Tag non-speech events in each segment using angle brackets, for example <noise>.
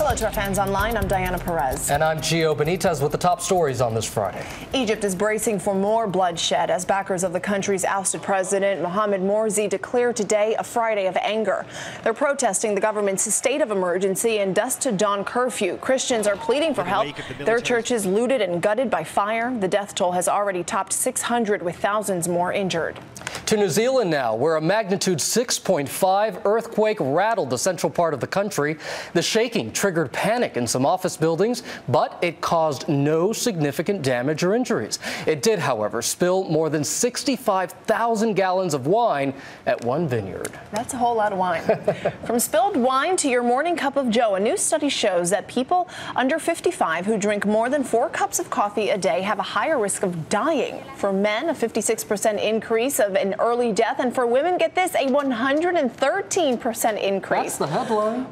Hello to our fans online. I'm Diana Perez. And I'm Gio Benitez with the top stories on this Friday. Egypt is bracing for more bloodshed as backers of the country's ousted president, Mohamed Morsi, declare today a Friday of anger. They're protesting the government's state of emergency and dusk to dawn curfew. Christians are pleading for help. Their churches looted and gutted by fire. The death toll has already topped 600 with thousands more injured. To New Zealand now, where a magnitude 6.5 earthquake rattled the central part of the country. The shaking triggered panic in some office buildings, but it caused no significant damage or injuries. It did, however, spill more than 65,000 gallons of wine at one vineyard. That's a whole lot of wine. <laughs> From spilled wine to your morning cup of joe, a new study shows that people under 55 who drink more than four cups of coffee a day have a higher risk of dying. For men, a 56% increase of an early death, and for women, get this, a 113% increase. That's the headline.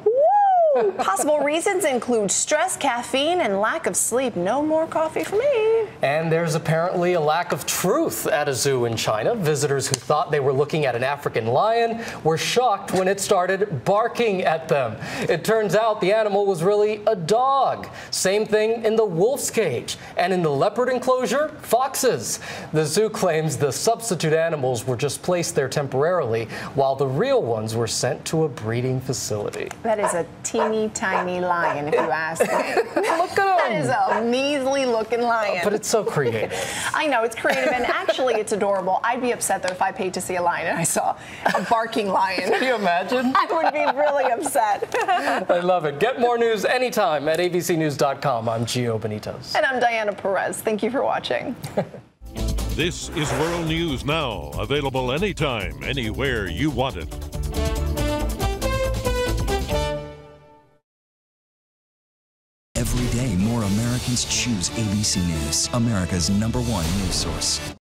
Possible reasons include stress, caffeine, and lack of sleep. No more coffee for me. And there's apparently a lack of truth at a zoo in China. Visitors who thought they were looking at an African lion were shocked when it started barking at them. It turns out the animal was really a dog. Same thing in the wolf's cage. And in the leopard enclosure, foxes. The zoo claims the substitute animals were just placed there temporarily, while the real ones were sent to a breeding facility. That is a teeny tiny lion, if you ask me. <laughs> Look at him. is a measly looking lion. But it's so creative. <laughs> I know, it's creative, and actually it's adorable. I'd be upset, though, if I paid to see a lion and I saw a barking lion. Can you imagine? <laughs> I would be really upset. I love it. Get more news anytime at abcnews.com. I'm Gio Benitez. And I'm Diana Perez. Thank you for watching. This is World News Now, available anytime, anywhere you want it. Every day, more Americans choose ABC News, America's number one news source.